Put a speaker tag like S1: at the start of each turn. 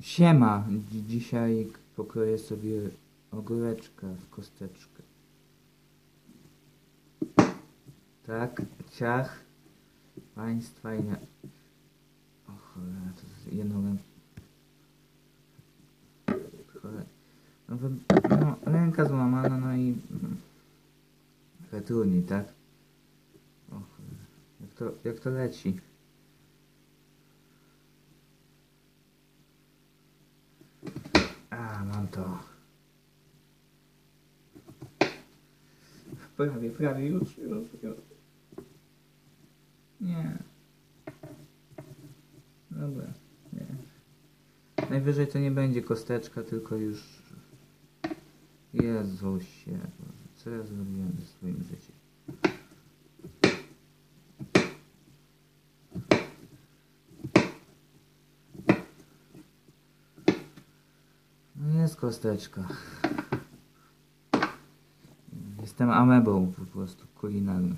S1: Siema, Dzi- dzisiaj pokroję sobie ogóreczkę w kosteczkę. Tak, ciach. Państwa i nie... O cholera, to jest jedną ręką. No, no, ręka złamana, no i... mm, Trochę trudniej, tak? O cholera. Jak to, jak to leci? To. Prawie, prawie, już, już, już. Nie. Dobra, nie. Najwyżej to nie będzie kosteczka, tylko już... Jezusie, co ja zrobiłem ze swoim życiem? No jest kosteczka. Jestem amebą po prostu kulinarną.